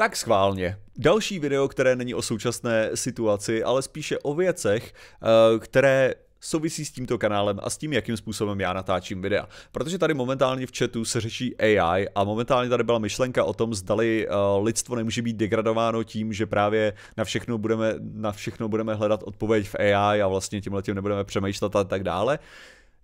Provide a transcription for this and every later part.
Tak schválně. Další video, které není o současné situaci, ale spíše o věcech, eh, které souvisí s tímto kanálem a s tím, jakým způsobem já natáčím videa. Protože tady momentálně v chatu se řeší AI a momentálně tady byla myšlenka o tom, zdali uh, lidstvo nemůže být degradováno tím, že právě na všechno budeme, na všechno budeme hledat odpověď v AI a vlastně tímhle tím nebudeme přemýšlet a tak dále.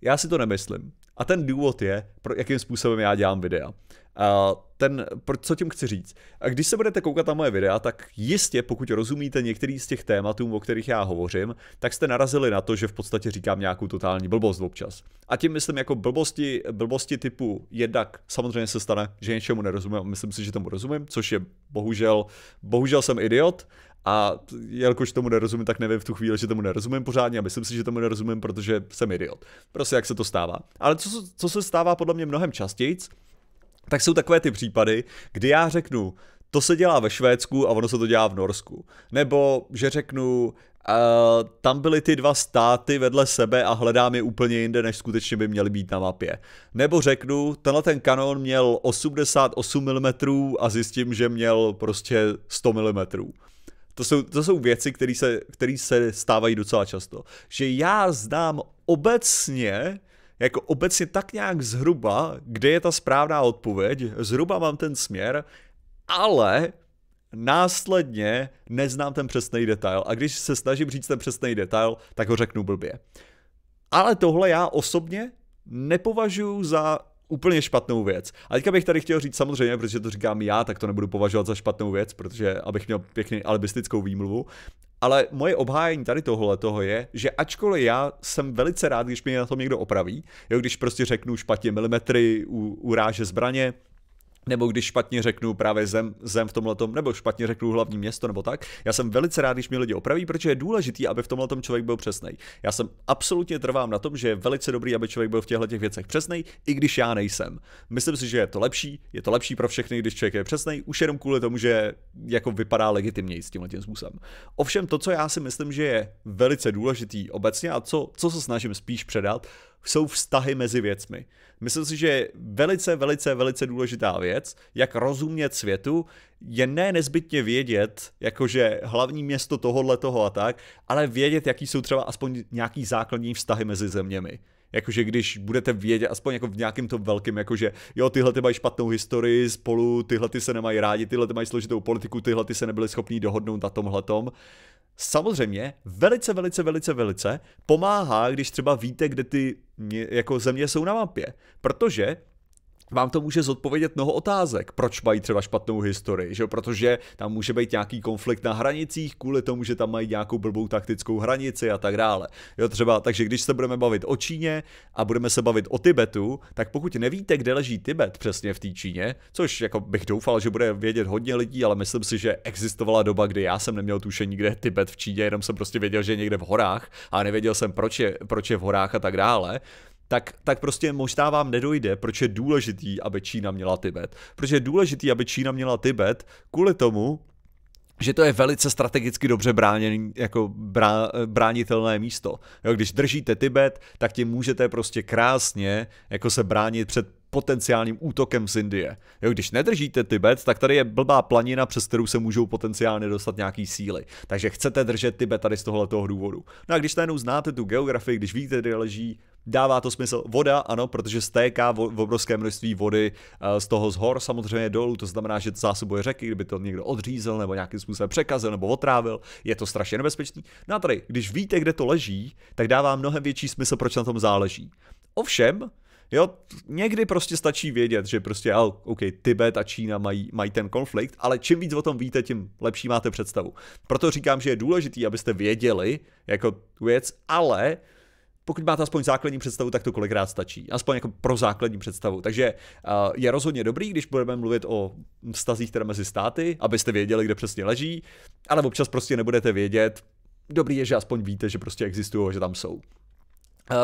Já si to nemyslím. A ten důvod je, pro jakým způsobem já dělám videa. A ten, co tím chci říct? A když se budete koukat na moje videa, tak jistě, pokud rozumíte některý z těch tématů, o kterých já hovořím, tak jste narazili na to, že v podstatě říkám nějakou totální blbost občas. A tím myslím jako blbosti, blbosti typu jednak samozřejmě se stane, že něčemu nerozumím, myslím si, že tomu rozumím, což je bohužel, bohužel jsem idiot, a jelikož tomu nerozumím, tak nevím v tu chvíli, že tomu nerozumím pořádně a myslím si, že tomu nerozumím, protože jsem idiot. Prostě jak se to stává. Ale co, co se stává podle mě mnohem častěji, tak jsou takové ty případy, kdy já řeknu, to se dělá ve Švédsku a ono se to dělá v Norsku. Nebo že řeknu, Uh, tam byly ty dva státy vedle sebe a hledám je úplně jinde, než skutečně by měly být na mapě. Nebo řeknu, tenhle ten kanon měl 88 mm a zjistím, že měl prostě 100 mm. To jsou, to jsou věci, které se, se stávají docela často. Že já znám obecně jako obecně tak nějak zhruba, kde je ta správná odpověď, zhruba mám ten směr, ale následně neznám ten přesný detail a když se snažím říct ten přesný detail, tak ho řeknu blbě. Ale tohle já osobně nepovažuji za úplně špatnou věc. A teďka bych tady chtěl říct samozřejmě, protože to říkám já, tak to nebudu považovat za špatnou věc, protože abych měl pěkně alibistickou výmluvu, ale moje obhájení tady tohle toho je, že ačkoliv já jsem velice rád, když mě na tom někdo opraví, jo, když prostě řeknu špatně milimetry u, u ráže zbraně, nebo když špatně řeknu právě zem, zem v tomhle nebo špatně řeknu hlavní město, nebo tak. Já jsem velice rád, když mě lidi opraví, protože je důležitý, aby v tomhle člověk byl přesný. Já jsem absolutně trvám na tom, že je velice dobrý, aby člověk byl v těchto těch věcech přesný, i když já nejsem. Myslím si, že je to lepší, je to lepší pro všechny, když člověk je přesný, už jenom kvůli tomu, že jako vypadá legitimněji s tímhle tím způsobem. Ovšem to, co já si myslím, že je velice důležitý obecně a co, co se snažím spíš předat, jsou vztahy mezi věcmi. Myslím si, že velice, velice, velice důležitá věc, jak rozumět světu, je ne nezbytně vědět, jakože hlavní město tohohle toho a tak, ale vědět, jaký jsou třeba aspoň nějaký základní vztahy mezi zeměmi. Jakože když budete vědět, aspoň jako v nějakém tom velkém, jakože jo, tyhle ty mají špatnou historii spolu, tyhle ty se nemají rádi, tyhle ty mají složitou politiku, tyhle ty se nebyli schopní dohodnout na tomhletom, samozřejmě velice, velice, velice, velice pomáhá, když třeba víte, kde ty jako země jsou na mapě. Protože vám to může zodpovědět mnoho otázek, proč mají třeba špatnou historii, že? protože tam může být nějaký konflikt na hranicích, kvůli tomu, že tam mají nějakou blbou taktickou hranici a tak dále. Jo, třeba, takže když se budeme bavit o Číně a budeme se bavit o Tibetu, tak pokud nevíte, kde leží Tibet přesně v té Číně, což jako bych doufal, že bude vědět hodně lidí, ale myslím si, že existovala doba, kdy já jsem neměl tušení, kde je Tibet v Číně, jenom jsem prostě věděl, že je někde v horách a nevěděl jsem, proč je, proč je v horách a tak dále tak, tak prostě možná vám nedojde, proč je důležitý, aby Čína měla Tibet. Proč je důležitý, aby Čína měla Tibet kvůli tomu, že to je velice strategicky dobře bráněný, jako brá, bránitelné místo. Jo, když držíte Tibet, tak tím můžete prostě krásně jako se bránit před potenciálním útokem z Indie. Jo, když nedržíte Tibet, tak tady je blbá planina, přes kterou se můžou potenciálně dostat nějaký síly. Takže chcete držet Tibet tady z tohoto důvodu. No a když najednou znáte tu geografii, když víte, kde leží dává to smysl. Voda, ano, protože stéká v obrovské množství vody eh, z toho z hor samozřejmě dolů, to znamená, že zásobuje řeky, kdyby to někdo odřízel nebo nějakým způsobem překazil nebo otrávil, je to strašně nebezpečný. No a tady, když víte, kde to leží, tak dává mnohem větší smysl, proč na tom záleží. Ovšem, Jo, někdy prostě stačí vědět, že prostě, oh, OK, Tibet a Čína mají, mají ten konflikt, ale čím víc o tom víte, tím lepší máte představu. Proto říkám, že je důležité, abyste věděli jako věc, ale pokud máte aspoň základní představu, tak to kolikrát stačí. Aspoň jako pro základní představu. Takže uh, je rozhodně dobrý, když budeme mluvit o vztazích které mezi státy, abyste věděli, kde přesně leží, ale občas prostě nebudete vědět. Dobrý je, že aspoň víte, že prostě existují že tam jsou.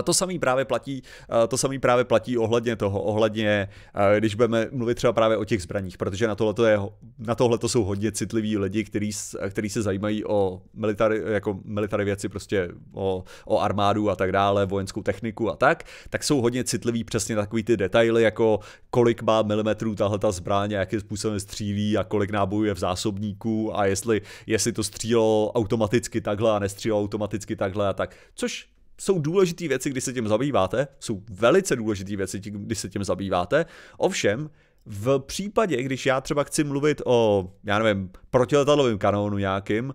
To samý právě platí, to samý právě platí ohledně toho, ohledně, když budeme mluvit třeba právě o těch zbraních, protože na tohle je, na jsou hodně citliví lidi, kteří, kteří se zajímají o military, jako military věci, prostě o, o armádu a tak dále, vojenskou techniku a tak, tak jsou hodně citliví přesně takový ty detaily, jako kolik má milimetrů tahle ta zbraň, jakým způsobem střílí a kolik nábojů je v zásobníku a jestli, jestli to střílo automaticky takhle a nestřílo automaticky takhle a tak, což jsou důležité věci, když se tím zabýváte, jsou velice důležité věci, když se tím zabýváte. Ovšem, v případě, když já třeba chci mluvit o, já nevím, protiletadlovém kanónu nějakým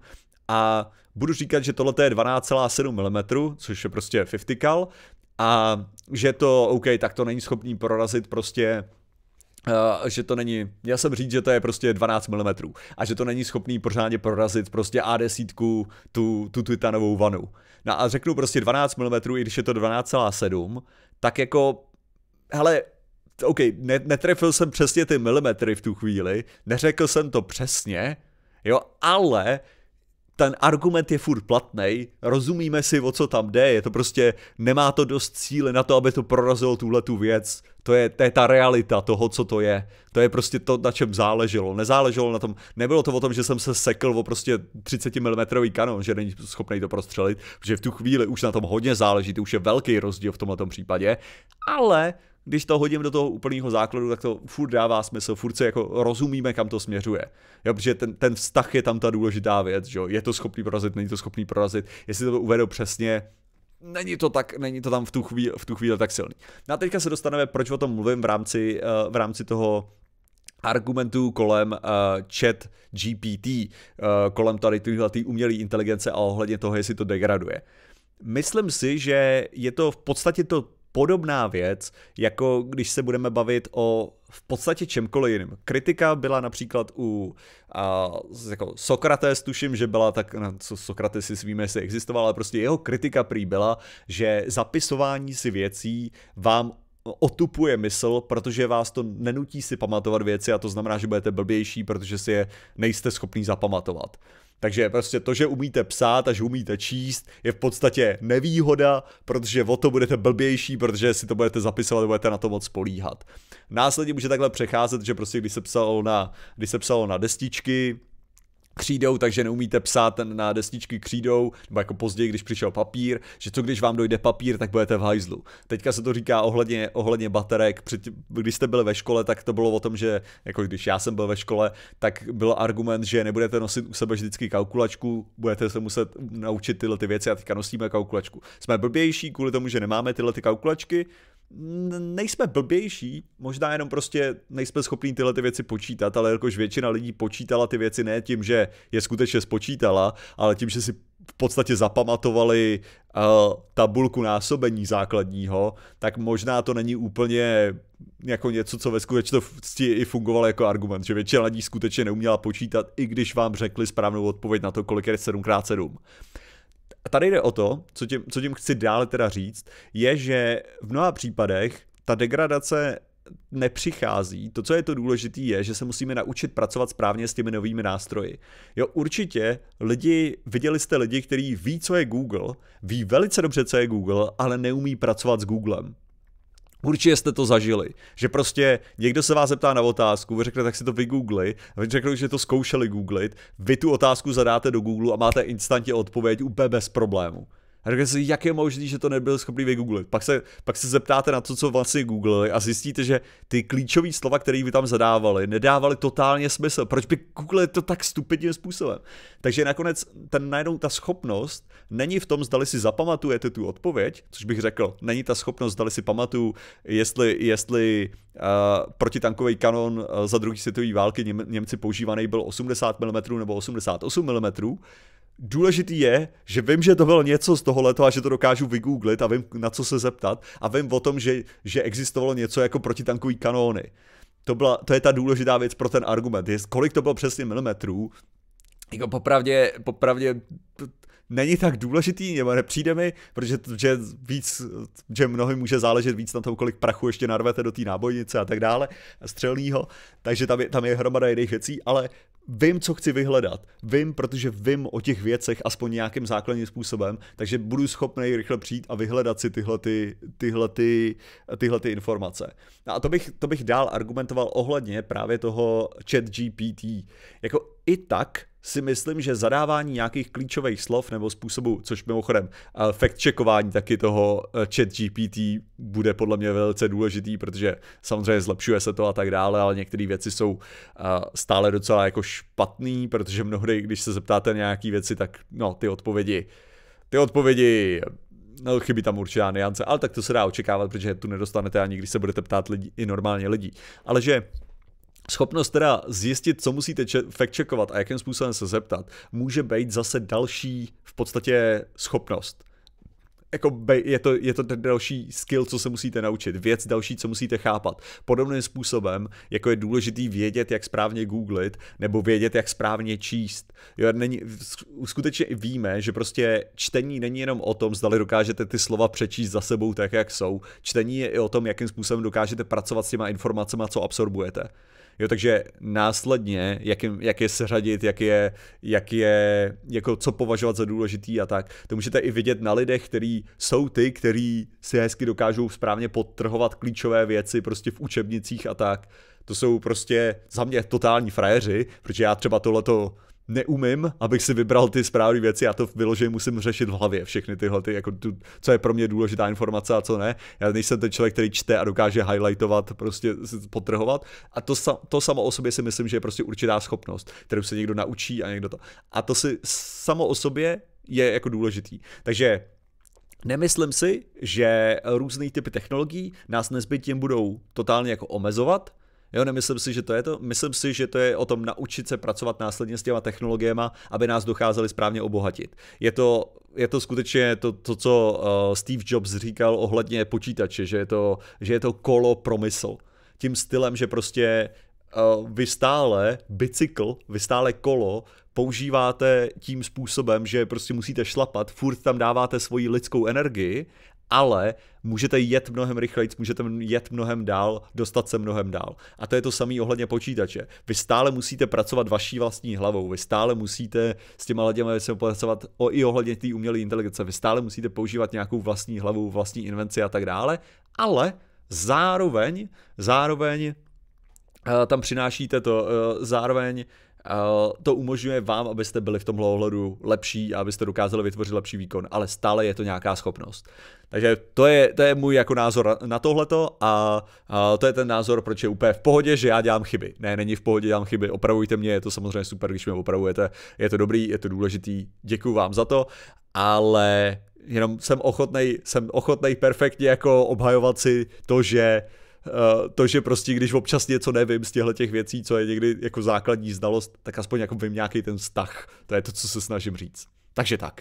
a budu říkat, že tohle je 12,7 mm, což je prostě 50 cal, a že to, OK, tak to není schopný prorazit prostě Uh, že to není, já jsem říct, že to je prostě 12 mm a že to není schopný pořádně prorazit prostě A10 tu, tu titanovou vanu. No a řeknu prostě 12 mm, i když je to 12,7, tak jako, hele, OK, netrefil jsem přesně ty milimetry v tu chvíli, neřekl jsem to přesně, jo, ale ten argument je furt platný, rozumíme si, o co tam jde, je to prostě, nemá to dost síly na to, aby to prorazilo tuhle tu věc, to je, to je ta realita toho, co to je, to je prostě to, na čem záleželo, nezáleželo na tom, nebylo to o tom, že jsem se sekl o prostě 30 mm kanon, že není schopný to prostřelit, protože v tu chvíli už na tom hodně záleží, to už je velký rozdíl v tomhle případě, ale když to hodím do toho úplného základu, tak to furt dává smysl, furt se jako rozumíme, kam to směřuje. Jo, protože ten, ten vztah je tam ta důležitá věc, že jo? je to schopný prorazit, není to schopný prorazit, jestli to uvedu přesně, není to, tak, není to tam v tu, chvíli, v tu chvíli tak silný. No a teďka se dostaneme, proč o tom mluvím v rámci, uh, v rámci toho argumentů kolem uh, chat GPT, uh, kolem tady tyhle umělé inteligence a ohledně toho, jestli to degraduje. Myslím si, že je to v podstatě to podobná věc, jako když se budeme bavit o v podstatě čemkoliv jiným. Kritika byla například u a, jako Sokrates, tuším, že byla tak, no, co Sokrates si svíme, jestli existoval, ale prostě jeho kritika prý byla, že zapisování si věcí vám otupuje mysl, protože vás to nenutí si pamatovat věci a to znamená, že budete blbější, protože si je nejste schopný zapamatovat. Takže prostě to, že umíte psát a že umíte číst, je v podstatě nevýhoda, protože o to budete blbější, protože si to budete zapisovat, budete na to moc spolíhat. Následně může takhle přecházet, že prostě když se psalo na, když se psalo na destičky, křídou, takže neumíte psát na destičky křídou, nebo jako později, když přišel papír, že co když vám dojde papír, tak budete v hajzlu. Teďka se to říká ohledně, ohledně baterek, před, když jste byli ve škole, tak to bylo o tom, že jako když já jsem byl ve škole, tak byl argument, že nebudete nosit u sebe vždycky kalkulačku, budete se muset naučit tyhle ty věci a teďka nosíme kalkulačku. Jsme blbější kvůli tomu, že nemáme tyhle ty kalkulačky, nejsme blbější, možná jenom prostě nejsme schopní tyhle ty věci počítat, ale jakož většina lidí počítala ty věci ne tím, že je skutečně spočítala, ale tím, že si v podstatě zapamatovali uh, tabulku násobení základního, tak možná to není úplně jako něco, co ve skutečnosti i fungovalo jako argument, že většina lidí skutečně neuměla počítat, i když vám řekli správnou odpověď na to, kolik je 7x7. Tady jde o to, co tím, co tím chci dále teda říct, je, že v mnoha případech ta degradace nepřichází. To, co je to důležité, je, že se musíme naučit pracovat správně s těmi novými nástroji. Jo, určitě lidi, viděli jste lidi, kteří ví, co je Google, ví velice dobře, co je Google, ale neumí pracovat s Googlem. Určitě jste to zažili, že prostě někdo se vás zeptá na otázku, vy řeknete, tak si to vygoogli, vy řeknete, že to zkoušeli googlit, vy tu otázku zadáte do Google a máte instantně odpověď úplně bez problému. A řeknete si, jak je možné, že to nebyl schopný vygooglit. Pak se, pak se zeptáte na to, co vlastně googlili a zjistíte, že ty klíčové slova, které vy tam zadávali, nedávali totálně smysl. Proč by googlili to tak stupidním způsobem? Takže nakonec ten najednou ta schopnost není v tom, zdali si zapamatujete tu odpověď, což bych řekl, není ta schopnost, zdali si pamatuju, jestli, jestli uh, protitankový kanon uh, za druhé světové války Něm, Němci používaný byl 80 mm nebo 88 mm, Důležitý je, že vím, že to bylo něco z toho a že to dokážu vygooglit a vím, na co se zeptat a vím o tom, že, že existovalo něco jako protitankový kanóny. To, byla, to je ta důležitá věc pro ten argument. Je, kolik to bylo přesně milimetrů, jako popravdě, popravdě není tak důležitý, nebo nepřijde mi, protože že víc, že mnohým může záležet víc na tom, kolik prachu ještě narvete do té nábojnice a tak dále, střelného, takže tam je, tam je hromada jiných věcí, ale vím, co chci vyhledat. Vím, protože vím o těch věcech aspoň nějakým základním způsobem, takže budu schopný rychle přijít a vyhledat si tyhle, ty, tyhle, ty, tyhle ty informace. A to bych, to bych dál argumentoval ohledně právě toho chat GPT. Jako i tak si myslím, že zadávání nějakých klíčových slov nebo způsobu, což mimochodem fact-checkování taky toho eh, chat GPT bude podle mě velice důležitý, protože samozřejmě zlepšuje se to a tak dále, ale některé věci jsou eh, stále docela jako špatný, protože mnohdy, když se zeptáte nějaký věci, tak no, ty odpovědi, ty odpovědi no, chybí tam určitá niance, ale tak to se dá očekávat, protože tu nedostanete ani když se budete ptát lidi, i normálně lidí. Ale že Schopnost teda zjistit, co musíte fact-checkovat a jakým způsobem se zeptat, může být zase další v podstatě schopnost. Jako je to, je to ten další skill, co se musíte naučit, věc další, co musíte chápat. Podobným způsobem, jako je důležitý vědět, jak správně googlit, nebo vědět, jak správně číst. Jo, není, skutečně víme, že prostě čtení není jenom o tom, zdali dokážete ty slova přečíst za sebou tak, jak jsou. Čtení je i o tom, jakým způsobem dokážete pracovat s těma informacemi, co absorbujete. Jo, takže následně, jak, je, jak je seřadit, jak je, jak je, jako co považovat za důležitý a tak, to můžete i vidět na lidech, kteří jsou ty, kteří si hezky dokážou správně podtrhovat klíčové věci prostě v učebnicích a tak. To jsou prostě za mě totální frajeři, protože já třeba tohleto neumím, abych si vybral ty správné věci, já to vyloženě musím řešit v hlavě, všechny tyhle, ty, jako tu, co je pro mě důležitá informace a co ne. Já nejsem ten člověk, který čte a dokáže highlightovat, prostě potrhovat. A to, to samo o sobě si myslím, že je prostě určitá schopnost, kterou se někdo naučí a někdo to. A to si samo o sobě je jako důležitý. Takže Nemyslím si, že různé typy technologií nás nezbytně budou totálně jako omezovat, Jo, nemyslím si, že to je to. Myslím si, že to je o tom naučit se pracovat následně s těma technologiemi, aby nás docházeli správně obohatit. Je to, je to skutečně to, to co uh, Steve Jobs říkal ohledně počítače, že je to, že je to kolo promysl. Tím stylem, že prostě uh, vy stále bicykl, vy stále kolo používáte tím způsobem, že prostě musíte šlapat, furt tam dáváte svoji lidskou energii ale můžete jet mnohem rychleji, můžete jet mnohem dál, dostat se mnohem dál. A to je to samé ohledně počítače. Vy stále musíte pracovat vaší vlastní hlavou, vy stále musíte s těma lidmi pracovat o, i ohledně té umělé inteligence, vy stále musíte používat nějakou vlastní hlavu, vlastní invenci a tak dále, ale zároveň, zároveň uh, tam přinášíte to, uh, zároveň to umožňuje vám, abyste byli v tomhle ohledu lepší a abyste dokázali vytvořit lepší výkon, ale stále je to nějaká schopnost. Takže to je, to je můj jako názor na tohleto a, a to je ten názor, proč je úplně v pohodě, že já dělám chyby. Ne, není v pohodě, dělám chyby, opravujte mě, je to samozřejmě super, když mě opravujete, je to dobrý, je to důležitý, děkuji vám za to, ale jenom jsem ochotnej, jsem ochotnej perfektně jako obhajovat si to, že Eh, to, že prostě když občas něco nevím z těchto těch věcí, co je někdy jako základní znalost, tak aspoň jako vím nějaký ten vztah. To je to, co se snažím říct. Takže tak.